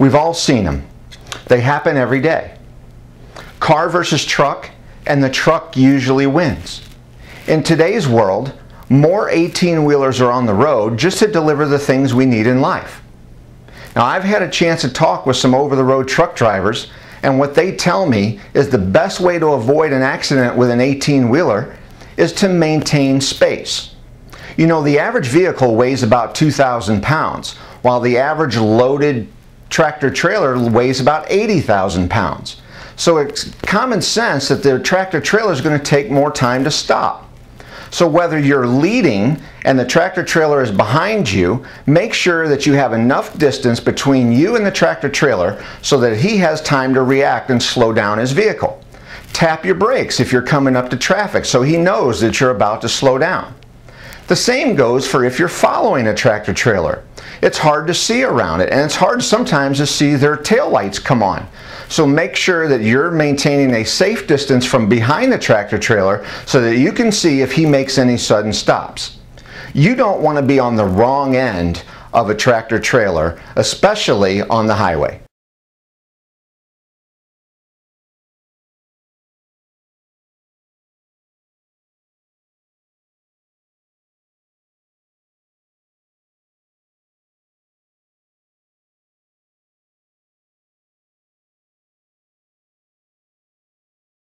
We've all seen them. They happen every day. Car versus truck, and the truck usually wins. In today's world, more 18 wheelers are on the road just to deliver the things we need in life. Now, I've had a chance to talk with some over the road truck drivers, and what they tell me is the best way to avoid an accident with an 18 wheeler is to maintain space. You know, the average vehicle weighs about 2,000 pounds, while the average loaded tractor trailer weighs about 80,000 pounds. So it's common sense that the tractor trailer is going to take more time to stop. So whether you're leading and the tractor trailer is behind you, make sure that you have enough distance between you and the tractor trailer so that he has time to react and slow down his vehicle. Tap your brakes if you're coming up to traffic so he knows that you're about to slow down. The same goes for if you're following a tractor trailer. It's hard to see around it and it's hard sometimes to see their tail lights come on. So make sure that you're maintaining a safe distance from behind the tractor trailer so that you can see if he makes any sudden stops. You don't want to be on the wrong end of a tractor trailer, especially on the highway.